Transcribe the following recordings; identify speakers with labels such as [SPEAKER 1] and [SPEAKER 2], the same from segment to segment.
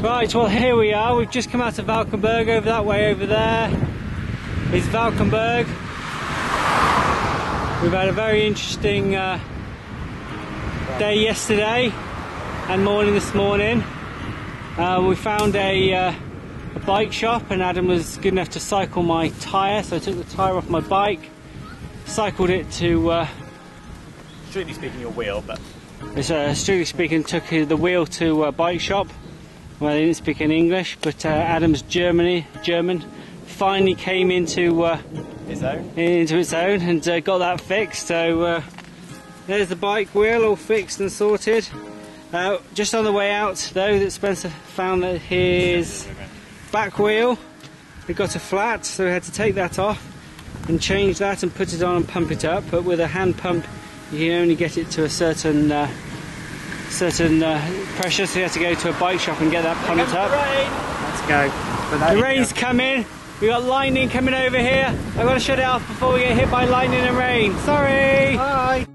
[SPEAKER 1] Right, well here we are. We've just come out of Valkenburg over that way over there is Valkenburg. We've had a very interesting uh, day yesterday and morning this morning. Uh, we found a, uh, a, bike shop and Adam was good enough to cycle my tyre so I took the tyre off my bike, cycled it to... Uh,
[SPEAKER 2] strictly speaking your wheel but...
[SPEAKER 1] It's, uh, strictly speaking took the wheel to a bike shop well, they didn't speak any English, but uh, Adam's Germany, German finally came into uh,
[SPEAKER 2] its own.
[SPEAKER 1] Into its own and uh, got that fixed. So uh, there's the bike wheel all fixed and sorted. Uh, just on the way out, though, that Spencer found that his back wheel had got a flat, so we had to take that off and change that and put it on and pump it up. But with a hand pump, you can only get it to a certain uh, certain uh, pressure, so you have to go to a bike shop and get that pumped up.
[SPEAKER 2] Let's
[SPEAKER 1] go. The rain's coming. We got lightning coming over here. I've got to shut it off before we get hit by lightning and rain. Sorry.
[SPEAKER 2] Bye.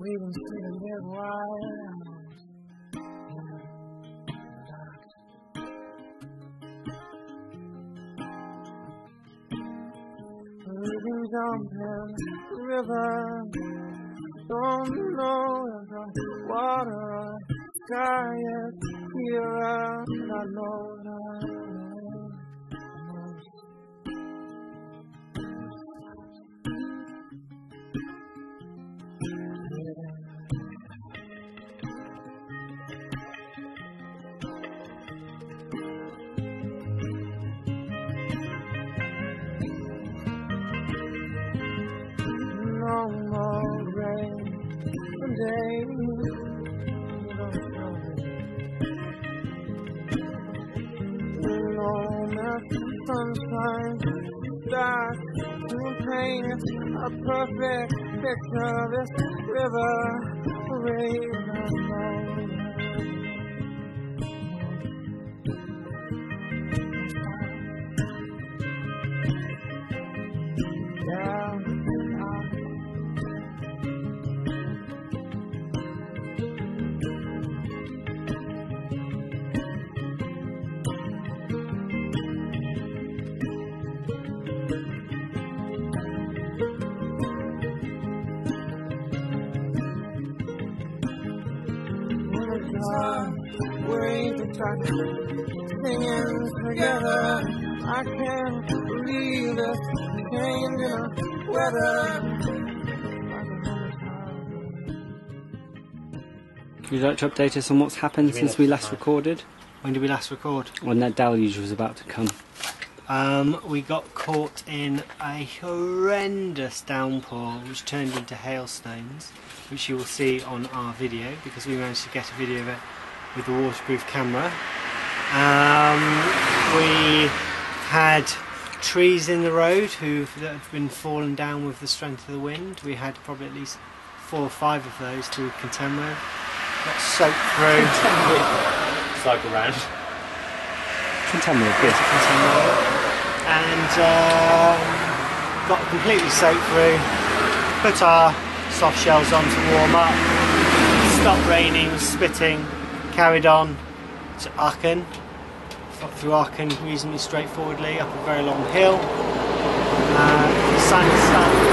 [SPEAKER 2] We've been sitting here jumping river. Don't know if the water is here. I know sunshine, dark to paint a perfect picture this river, rain singing together. I can't believe this change in the weather.
[SPEAKER 1] Would you like to update us on what's happened since we last recorded?
[SPEAKER 2] When did we last record?
[SPEAKER 1] When that deluge was about to come.
[SPEAKER 2] Um, we got caught in a horrendous downpour which turned into hailstones, which you will see on our video because we managed to get a video of it with the waterproof camera. Um, we had trees in the road who have been fallen down with the strength of the wind. We had probably at least four or five of those to contend with. Got soaked through.
[SPEAKER 3] Cycle round.
[SPEAKER 1] Contend with, good.
[SPEAKER 2] Contend with. And uh, got completely soaked through. Put our soft shells on to warm up. Stopped raining, spitting carried on to Aachen, through Aachen reasonably straightforwardly, up a very long hill. Uh, the sun is starting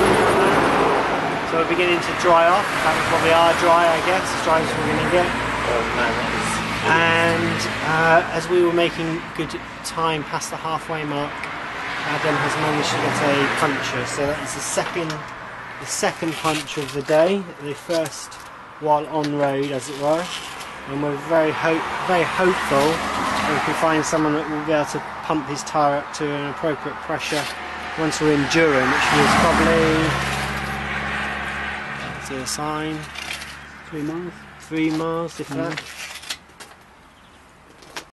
[SPEAKER 2] so we're beginning to dry off. That was probably our dry, I guess, as dry as we're going to get.
[SPEAKER 3] Oh,
[SPEAKER 2] and uh, as we were making good time past the halfway mark, Adam has managed to get a puncture. So that is the second, the second punch of the day. The first while on road, as it were and we're very hope very hopeful that we can find someone that will be able to pump his tyre up to an appropriate pressure once we're in Düren, which is probably see a sign?
[SPEAKER 1] Three miles?
[SPEAKER 2] Three miles if that